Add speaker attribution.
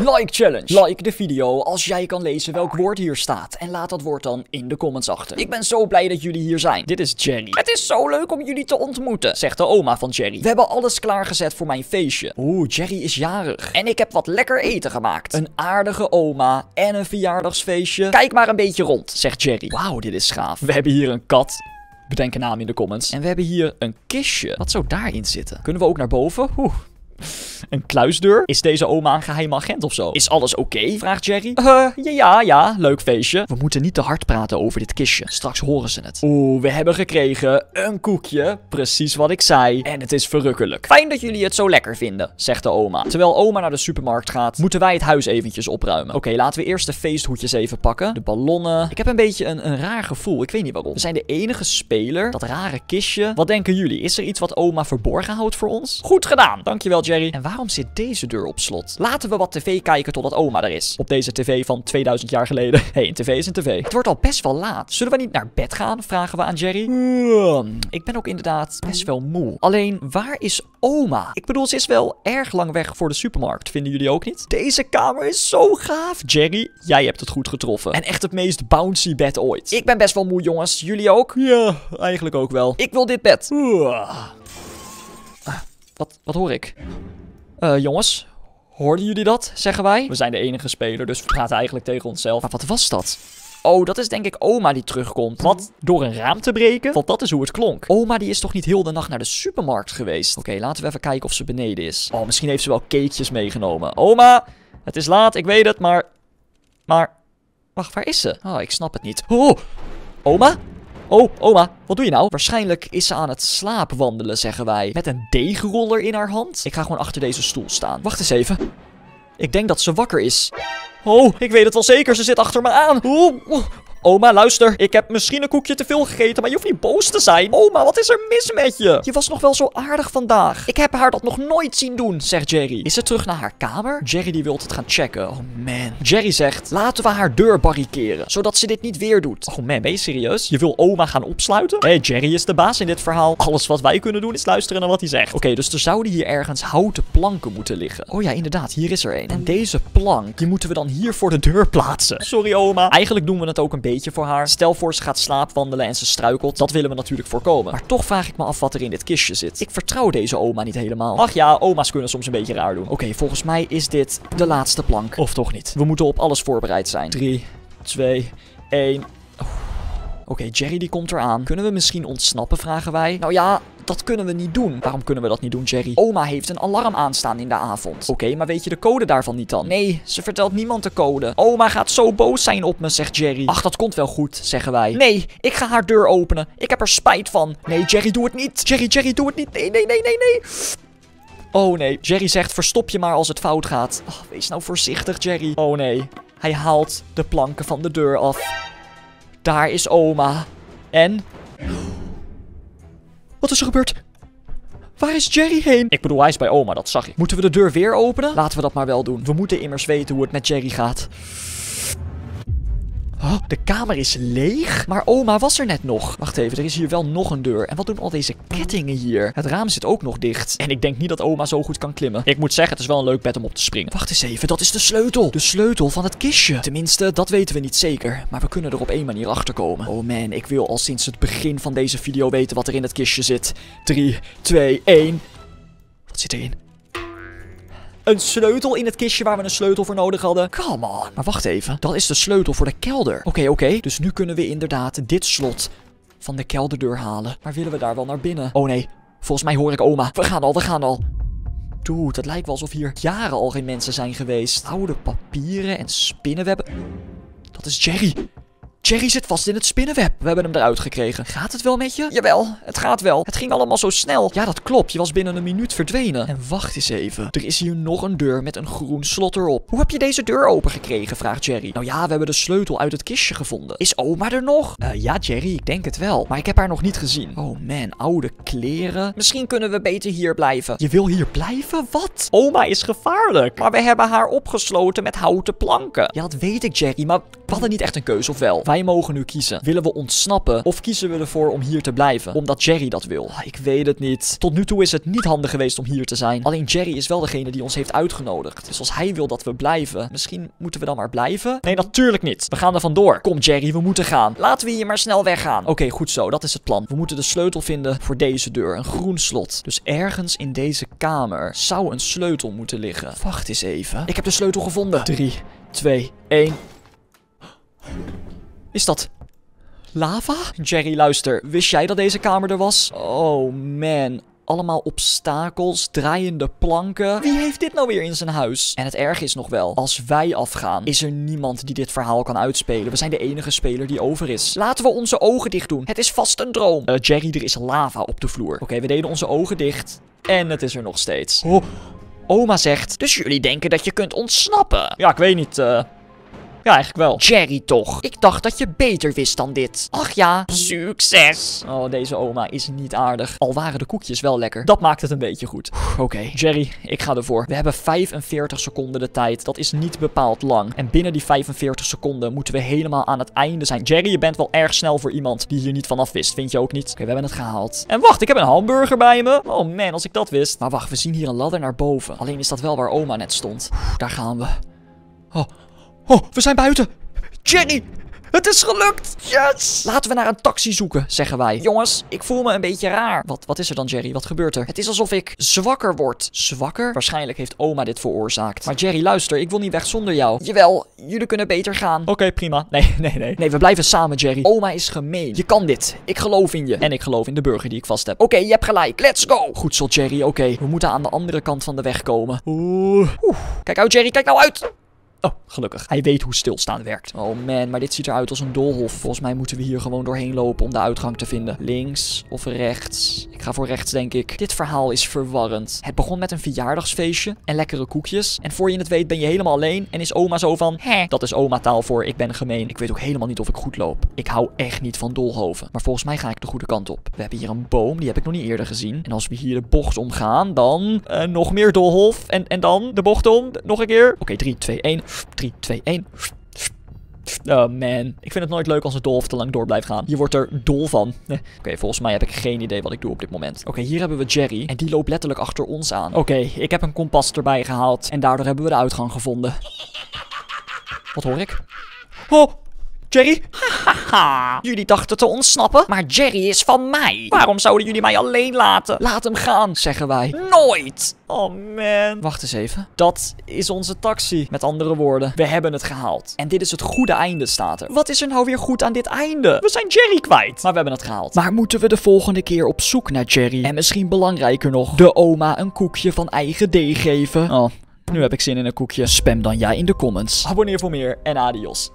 Speaker 1: Like challenge. Like de video als jij kan lezen welk woord hier staat. En laat dat woord dan in de comments achter. Ik ben zo blij dat jullie hier zijn. Dit is Jerry. Het is zo leuk om jullie te ontmoeten, zegt de oma van Jerry. We hebben alles klaargezet voor mijn feestje. Oeh, Jerry is jarig. En ik heb wat lekker eten gemaakt. Een aardige oma en een verjaardagsfeestje. Kijk maar een beetje rond, zegt Jerry. Wauw, dit is gaaf. We hebben hier een kat. Bedenk een naam in de comments. En we hebben hier een kistje. Wat zou daarin zitten? Kunnen we ook naar boven? Oeh. Een kluisdeur? Is deze oma een geheim agent of zo? Is alles oké? vraagt Jerry. Uh, ja, ja, ja, leuk feestje. We moeten niet te hard praten over dit kistje. Straks horen ze het. Oeh, we hebben gekregen een koekje. Precies wat ik zei. En het is verrukkelijk. Fijn dat jullie het zo lekker vinden, zegt de oma. Terwijl oma naar de supermarkt gaat, moeten wij het huis eventjes opruimen. Oké, laten we eerst de feesthoedjes even pakken. De ballonnen. Ik heb een beetje een, een raar gevoel. Ik weet niet waarom. We zijn de enige speler. Dat rare kistje. Wat denken jullie? Is er iets wat oma verborgen houdt voor ons? Goed gedaan. Dankjewel, Jerry. En waarom zit deze deur op slot? Laten we wat tv kijken totdat oma er is. Op deze tv van 2000 jaar geleden. Hé, hey, een tv is een tv. Het wordt al best wel laat. Zullen we niet naar bed gaan? Vragen we aan Jerry. Hmm, ik ben ook inderdaad best wel moe. Alleen, waar is oma? Ik bedoel, ze is wel erg lang weg voor de supermarkt. Vinden jullie ook niet? Deze kamer is zo gaaf. Jerry, jij hebt het goed getroffen. En echt het meest bouncy bed ooit. Ik ben best wel moe, jongens. Jullie ook? Ja, eigenlijk ook wel. Ik wil dit bed. Wat, wat hoor ik? Uh, jongens, hoorden jullie dat, zeggen wij? We zijn de enige speler, dus we praten eigenlijk tegen onszelf. Maar wat was dat? Oh, dat is denk ik oma die terugkomt. Wat? Door een raam te breken? Want dat is hoe het klonk. Oma die is toch niet heel de nacht naar de supermarkt geweest? Oké, laten we even kijken of ze beneden is. Oh, misschien heeft ze wel cakejes meegenomen. Oma, het is laat, ik weet het, maar... Maar... Wacht, waar is ze? Oh, ik snap het niet. Oh, oma? Oh, oma, wat doe je nou? Waarschijnlijk is ze aan het slaapwandelen, zeggen wij. Met een deegroller in haar hand. Ik ga gewoon achter deze stoel staan. Wacht eens even. Ik denk dat ze wakker is. Oh, ik weet het wel zeker. Ze zit achter me aan. Oh, Oma, luister. Ik heb misschien een koekje te veel gegeten, maar je hoeft niet boos te zijn. Oma, wat is er mis met je? Je was nog wel zo aardig vandaag. Ik heb haar dat nog nooit zien doen, zegt Jerry. Is ze terug naar haar kamer? Jerry die wil het gaan checken. Oh man. Jerry zegt, laten we haar deur barriceren, zodat ze dit niet weer doet. Oh man, ben je serieus? Je wil oma gaan opsluiten? Hé, hey, Jerry is de baas in dit verhaal. Alles wat wij kunnen doen is luisteren naar wat hij zegt. Oké, dus er zouden hier ergens houten planken moeten liggen. Oh ja, inderdaad, hier is er een. En deze plank, die moeten we dan hier voor de deur plaatsen. Sorry oma. Eigenlijk doen we het ook een beetje beetje voor haar. Stel voor ze gaat slaapwandelen en ze struikelt. Dat willen we natuurlijk voorkomen. Maar toch vraag ik me af wat er in dit kistje zit. Ik vertrouw deze oma niet helemaal. Ach ja, oma's kunnen soms een beetje raar doen. Oké, volgens mij is dit de laatste plank. Of toch niet. We moeten op alles voorbereid zijn. 3, 2, 1. Oké, Jerry die komt eraan. Kunnen we misschien ontsnappen, vragen wij. Nou ja, dat kunnen we niet doen. Waarom kunnen we dat niet doen, Jerry? Oma heeft een alarm aanstaan in de avond. Oké, maar weet je de code daarvan niet dan? Nee, ze vertelt niemand de code. Oma gaat zo boos zijn op me, zegt Jerry. Ach, dat komt wel goed, zeggen wij. Nee, ik ga haar deur openen. Ik heb er spijt van. Nee, Jerry, doe het niet. Jerry, Jerry, doe het niet. Nee, nee, nee, nee, nee. Oh nee, Jerry zegt verstop je maar als het fout gaat. Oh, wees nou voorzichtig, Jerry. Oh nee, hij haalt de planken van de deur af. Daar is oma. En... Wat is er gebeurd? Waar is Jerry heen? Ik bedoel, hij is bij oma, dat zag ik. Moeten we de deur weer openen? Laten we dat maar wel doen. We moeten immers weten hoe het met Jerry gaat. Oh, de kamer is leeg? Maar oma was er net nog. Wacht even, er is hier wel nog een deur. En wat doen al deze kettingen hier? Het raam zit ook nog dicht. En ik denk niet dat oma zo goed kan klimmen. Ik moet zeggen, het is wel een leuk bed om op te springen. Wacht eens even, dat is de sleutel. De sleutel van het kistje. Tenminste, dat weten we niet zeker. Maar we kunnen er op één manier achter komen. Oh man, ik wil al sinds het begin van deze video weten wat er in het kistje zit. 3, 2, 1. Wat zit erin? Een sleutel in het kistje waar we een sleutel voor nodig hadden. Come on. Maar wacht even. Dat is de sleutel voor de kelder. Oké, oké. Dus nu kunnen we inderdaad dit slot van de kelderdeur halen. Maar willen we daar wel naar binnen? Oh nee. Volgens mij hoor ik oma. We gaan al, we gaan al. Dude, het lijkt wel alsof hier jaren al geen mensen zijn geweest. Oude papieren en spinnenwebben. Dat is Jerry. Jerry zit vast in het spinnenweb. We hebben hem eruit gekregen. Gaat het wel met je? Jawel, het gaat wel. Het ging allemaal zo snel. Ja, dat klopt. Je was binnen een minuut verdwenen. En wacht eens even. Er is hier nog een deur met een groen slot erop. Hoe heb je deze deur opengekregen? vraagt Jerry. Nou ja, we hebben de sleutel uit het kistje gevonden. Is oma er nog? Uh, ja, Jerry, ik denk het wel. Maar ik heb haar nog niet gezien. Oh man, oude kleren. Misschien kunnen we beter hier blijven. Je wil hier blijven? Wat? Oma is gevaarlijk. Maar we hebben haar opgesloten met houten planken. Ja, dat weet ik, Jerry. Maar we hadden niet echt een keuze, of wel? Wij mogen nu kiezen. Willen we ontsnappen of kiezen we ervoor om hier te blijven? Omdat Jerry dat wil. Ah, Ik weet het niet. Tot nu toe is het niet handig geweest om hier te zijn. Alleen Jerry is wel degene die ons heeft uitgenodigd. Dus als hij wil dat we blijven, misschien moeten we dan maar blijven? Nee, natuurlijk niet. We gaan er vandoor. Kom Jerry, we moeten gaan. Laten we hier maar snel weggaan. Oké, goed zo. Dat is het plan. We moeten de sleutel vinden voor deze deur. Een groen slot. Dus ergens in deze kamer zou een sleutel moeten liggen. Wacht eens even. Ik heb de sleutel gevonden. 3, 2, 1. Is dat lava? Jerry, luister. Wist jij dat deze kamer er was? Oh man. Allemaal obstakels, draaiende planken. Wie heeft dit nou weer in zijn huis? En het erg is nog wel, als wij afgaan, is er niemand die dit verhaal kan uitspelen. We zijn de enige speler die over is. Laten we onze ogen dicht doen. Het is vast een droom. Eh, Jerry, er is lava op de vloer. Oké, we deden onze ogen dicht. En het is er nog steeds. Oh, oma zegt. Dus jullie denken dat je kunt ontsnappen? Ja, ik weet niet. eh. Ja, eigenlijk wel. Jerry toch. Ik dacht dat je beter wist dan dit. Ach ja, succes. Oh, deze oma is niet aardig. Al waren de koekjes wel lekker. Dat maakt het een beetje goed. Oké, Jerry, ik ga ervoor. We hebben 45 seconden de tijd. Dat is niet bepaald lang. En binnen die 45 seconden moeten we helemaal aan het einde zijn. Jerry, je bent wel erg snel voor iemand die hier niet vanaf wist. Vind je ook niet? Oké, we hebben het gehaald. En wacht, ik heb een hamburger bij me. Oh man, als ik dat wist. Maar wacht, we zien hier een ladder naar boven. Alleen is dat wel waar oma net stond. Oeh, daar gaan we. Oh, Oh, we zijn buiten. Jerry, het is gelukt. Yes. Laten we naar een taxi zoeken, zeggen wij. Jongens, ik voel me een beetje raar. Wat, wat is er dan, Jerry? Wat gebeurt er? Het is alsof ik zwakker word. Zwakker? Waarschijnlijk heeft oma dit veroorzaakt. Maar Jerry, luister, ik wil niet weg zonder jou. Jawel, jullie kunnen beter gaan. Oké, prima. Nee, nee, nee. Nee, we blijven samen, Jerry. Oma is gemeen. Je kan dit. Ik geloof in je. En ik geloof in de burger die ik vast heb. Oké, je hebt gelijk. Let's go. Goed zo, Jerry. Oké, we moeten aan de andere kant van de weg komen. Oeh. Oeh. Kijk uit, Jerry. Kijk nou uit. Oh, gelukkig. Hij weet hoe stilstaan werkt. Oh man, maar dit ziet eruit als een doolhof. Volgens mij moeten we hier gewoon doorheen lopen om de uitgang te vinden. Links of rechts? Ik ga voor rechts, denk ik. Dit verhaal is verwarrend. Het begon met een verjaardagsfeestje en lekkere koekjes. En voor je het weet ben je helemaal alleen en is oma zo van... Hè, dat is oma taal voor ik ben gemeen. Ik weet ook helemaal niet of ik goed loop. Ik hou echt niet van doolhoven. Maar volgens mij ga ik de goede kant op. We hebben hier een boom, die heb ik nog niet eerder gezien. En als we hier de bocht omgaan, dan eh, nog meer doolhof. En, en dan de bocht om. Nog een keer. Oké, 3, 2, 1. 3, 2, 1. Oh man, ik vind het nooit leuk als een dolf te lang door blijft gaan. Hier wordt er dol van. Oké, volgens mij heb ik geen idee wat ik doe op dit moment. Oké, hier hebben we Jerry en die loopt letterlijk achter ons aan. Oké, ik heb een kompas erbij gehaald en daardoor hebben we de uitgang gevonden. Wat hoor ik? Oh, Jerry? Haha, jullie dachten te ontsnappen, maar Jerry is van mij. Waarom zouden jullie mij alleen laten? Laat hem gaan, zeggen wij. Nooit! Oh man. Wacht eens even. Dat is onze taxi. Met andere woorden, we hebben het gehaald. En dit is het goede einde, staat er. Wat is er nou weer goed aan dit einde? We zijn Jerry kwijt. Maar we hebben het gehaald. Maar moeten we de volgende keer op zoek naar Jerry? En misschien belangrijker nog, de oma een koekje van eigen deeg geven? Oh, nu heb ik zin in een koekje. Spam dan ja in de comments. Abonneer voor meer en adios.